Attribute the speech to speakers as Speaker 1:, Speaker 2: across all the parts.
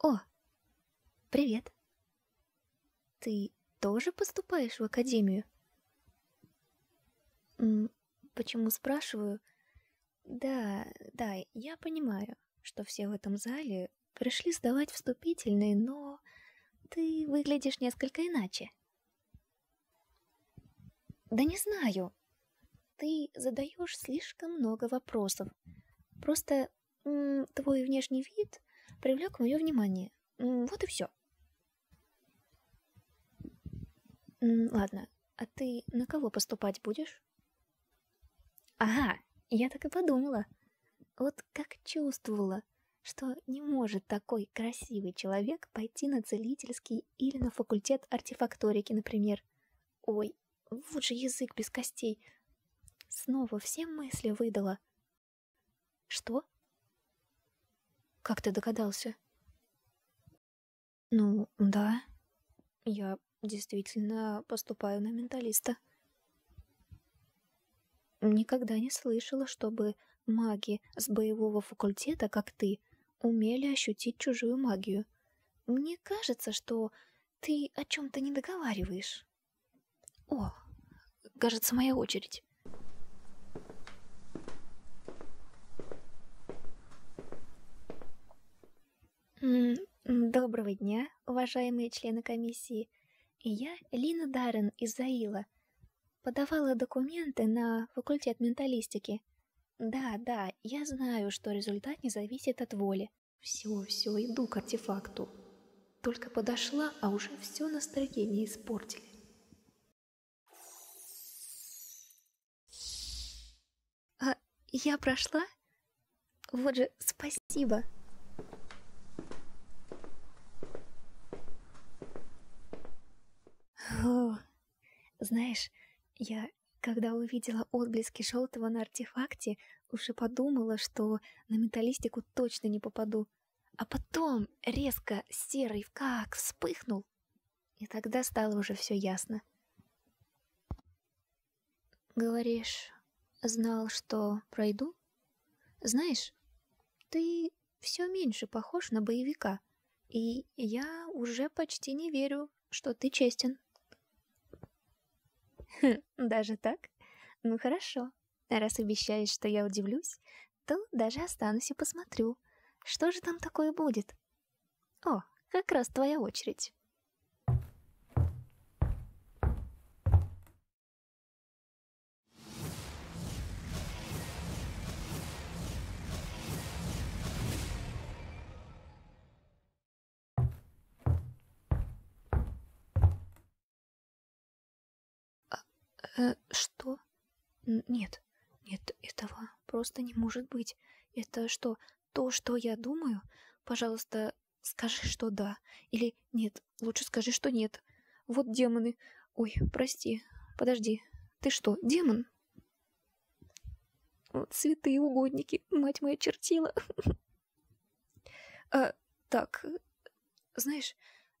Speaker 1: О, привет. Ты тоже поступаешь в академию? Почему спрашиваю? Да, да, я понимаю, что все в этом зале пришли сдавать вступительные, но ты выглядишь несколько иначе. Да не знаю. Ты задаешь слишком много вопросов. Просто твой внешний вид привлек мое внимание. Вот и все. Ладно, а ты на кого поступать будешь? Ага, я так и подумала. Вот как чувствовала, что не может такой красивый человек пойти на целительский или на факультет артефакторики, например. Ой, вот же язык без костей. Снова все мысли выдала. Что? Как ты догадался? Ну, да. Я действительно поступаю на менталиста. Никогда не слышала, чтобы маги с боевого факультета, как ты, умели ощутить чужую магию. Мне кажется, что ты о чем-то не договариваешь. О, кажется, моя очередь. Доброго дня, уважаемые члены комиссии. Я Лина Даррен из Заила. Подавала документы на факультет менталистики. Да, да, я знаю, что результат не зависит от воли. Все, все, иду к артефакту. Только подошла, а уже все настроение испортили. А я прошла? Вот же спасибо. О, знаешь, я, когда увидела отблески желтого на артефакте, уже подумала, что на металлистику точно не попаду. А потом резко серый как вспыхнул. И тогда стало уже все ясно. Говоришь, знал, что пройду? Знаешь, ты все меньше похож на боевика, и я уже почти не верю, что ты честен. Даже так? Ну хорошо. Раз обещаешь, что я удивлюсь, то даже останусь и посмотрю, что же там такое будет. О, как раз твоя очередь. Э, что? Нет, нет, этого просто не может быть. Это что, то, что я думаю? Пожалуйста, скажи, что да. Или нет, лучше скажи, что нет. Вот демоны. Ой, прости. Подожди. Ты что, демон? Вот святые угодники, мать моя чертила. А, так, знаешь,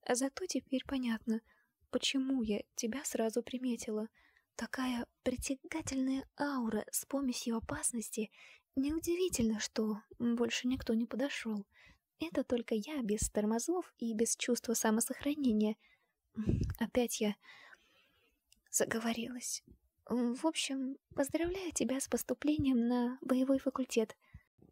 Speaker 1: зато теперь понятно, почему я тебя сразу приметила. Такая притягательная аура с помесью опасности. Неудивительно, что больше никто не подошел. Это только я без тормозов и без чувства самосохранения. Опять я заговорилась. В общем, поздравляю тебя с поступлением на боевой факультет.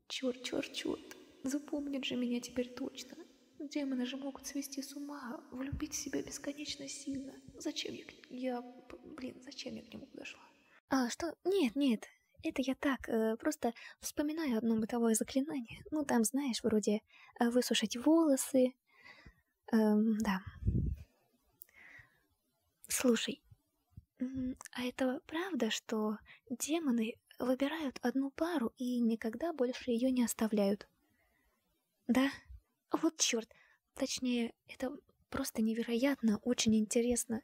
Speaker 1: Чёрт, чёрт, чёрт. Запомнят же меня теперь точно. Демоны же могут свести с ума, влюбить в себя бесконечно сильно. Зачем я... Я... Блин, зачем я к нему подошла? А, что? Нет, нет. Это я так, э, просто вспоминаю одно бытовое заклинание. Ну, там, знаешь, вроде э, высушить волосы. Эм, да. Слушай, а это правда, что демоны выбирают одну пару и никогда больше ее не оставляют? Да? Вот черт. Точнее, это просто невероятно, очень интересно.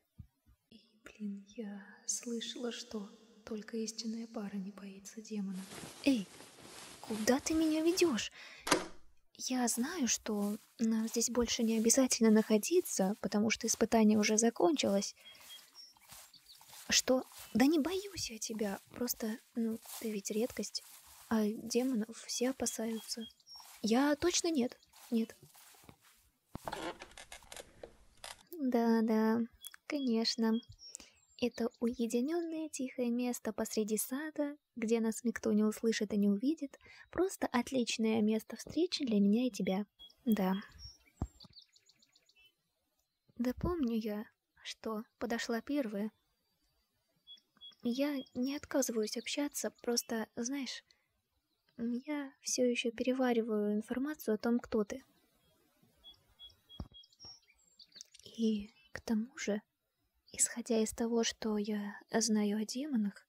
Speaker 1: И, блин, я слышала, что только истинная пара не боится демона. Эй, куда ты меня ведешь? Я знаю, что нам здесь больше не обязательно находиться, потому что испытание уже закончилось. Что? Да не боюсь я тебя. Просто, ну, ты ведь редкость. А демонов все опасаются. Я точно нет. Нет. Да-да, конечно. Это уединенное тихое место посреди сада, где нас никто не услышит и не увидит, просто отличное место встречи для меня и тебя. Да. Да помню я, что подошла первая. Я не отказываюсь общаться, просто, знаешь, я все еще перевариваю информацию о том, кто ты. И к тому же, исходя из того, что я знаю о демонах,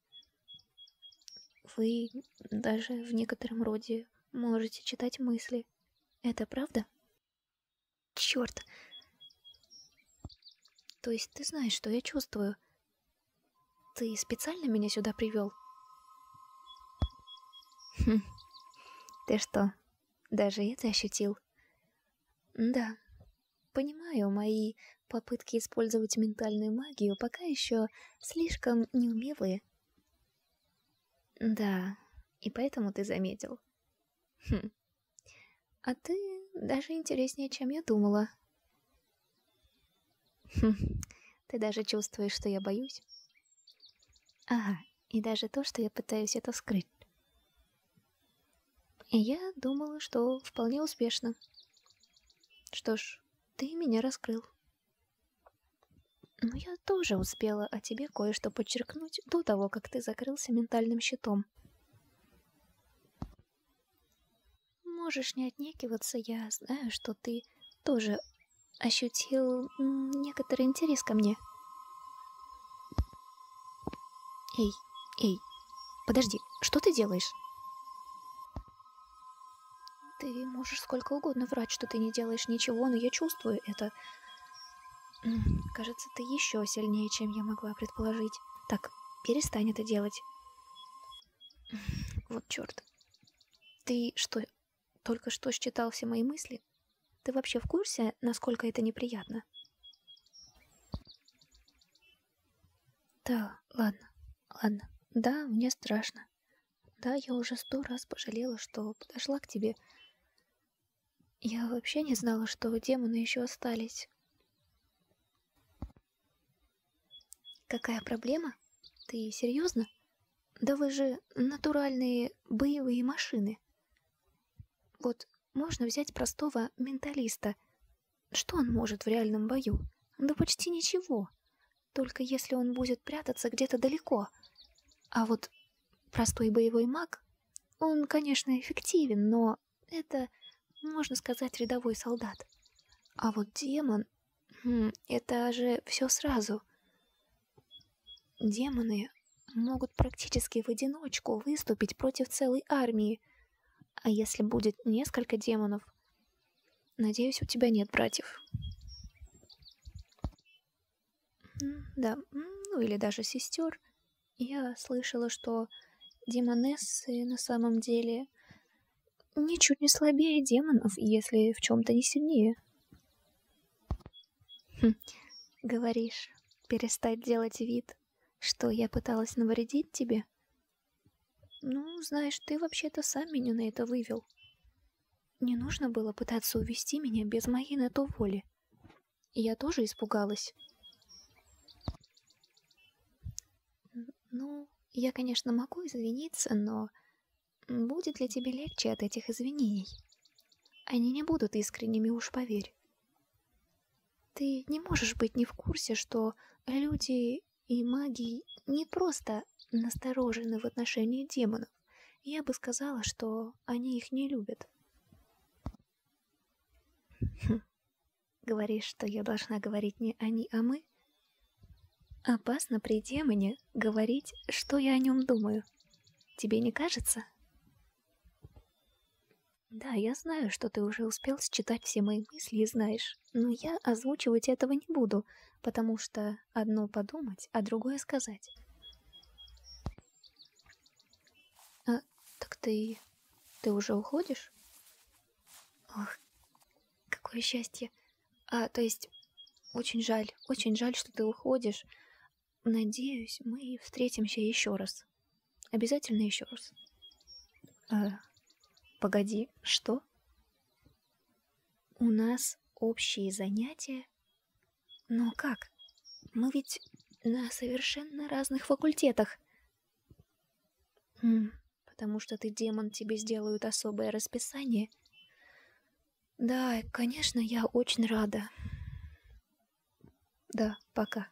Speaker 1: вы даже в некотором роде можете читать мысли. Это правда? Черт! То есть ты знаешь, что я чувствую? Ты специально меня сюда привел? Хм. Ты что, даже это ощутил? Да. Понимаю, мои попытки использовать ментальную магию пока еще слишком неумелые. Да, и поэтому ты заметил. Хм. А ты даже интереснее, чем я думала. Хм, ты даже чувствуешь, что я боюсь? Ага, и даже то, что я пытаюсь это скрыть. Я думала, что вполне успешно. Что ж, ты меня раскрыл. Но я тоже успела о тебе кое-что подчеркнуть до того, как ты закрылся ментальным щитом. Можешь не отнекиваться, я знаю, что ты тоже ощутил некоторый интерес ко мне. Эй, эй, подожди, что ты делаешь? Ты можешь сколько угодно врать, что ты не делаешь ничего, но я чувствую это. Кажется, ты еще сильнее, чем я могла предположить. Так, перестань это делать. Вот черт. Ты что, только что считал все мои мысли? Ты вообще в курсе, насколько это неприятно? Да, ладно, ладно. Да, мне страшно. Да, я уже сто раз пожалела, что подошла к тебе. Я вообще не знала, что демоны еще остались. Какая проблема? Ты серьезно? Да вы же натуральные боевые машины. Вот можно взять простого менталиста. Что он может в реальном бою? Да почти ничего. Только если он будет прятаться где-то далеко. А вот простой боевой маг, он, конечно, эффективен, но это, можно сказать, рядовой солдат. А вот демон, хм, это же все сразу. Демоны могут практически в одиночку выступить против целой армии – а если будет несколько демонов? Надеюсь, у тебя нет братьев. Да, ну или даже сестер. Я слышала, что демонессы на самом деле ничуть не слабее демонов, если в чем-то не сильнее. Хм, говоришь, перестать делать вид, что я пыталась навредить тебе? Ну, знаешь, ты вообще-то сам меня на это вывел. Не нужно было пытаться увести меня без моей на то воли. Я тоже испугалась. Ну, я, конечно, могу извиниться, но будет ли тебе легче от этих извинений? Они не будут искренними, уж поверь. Ты не можешь быть не в курсе, что люди и маги не просто насторожены в отношении демонов. Я бы сказала, что они их не любят. Хм. Говоришь, что я должна говорить не они, а мы? Опасно при демоне говорить, что я о нем думаю. Тебе не кажется? Да, я знаю, что ты уже успел считать все мои мысли и знаешь, но я озвучивать этого не буду, потому что одно подумать, а другое сказать. Так ты... ты уже уходишь? Ох, какое счастье. А, то есть, очень жаль, очень жаль, что ты уходишь. Надеюсь, мы встретимся еще раз. Обязательно еще раз. А, погоди, что? У нас общие занятия? Но как? Мы ведь на совершенно разных факультетах. Хм, потому что ты демон, тебе сделают особое расписание. Да, конечно, я очень рада. Да, пока.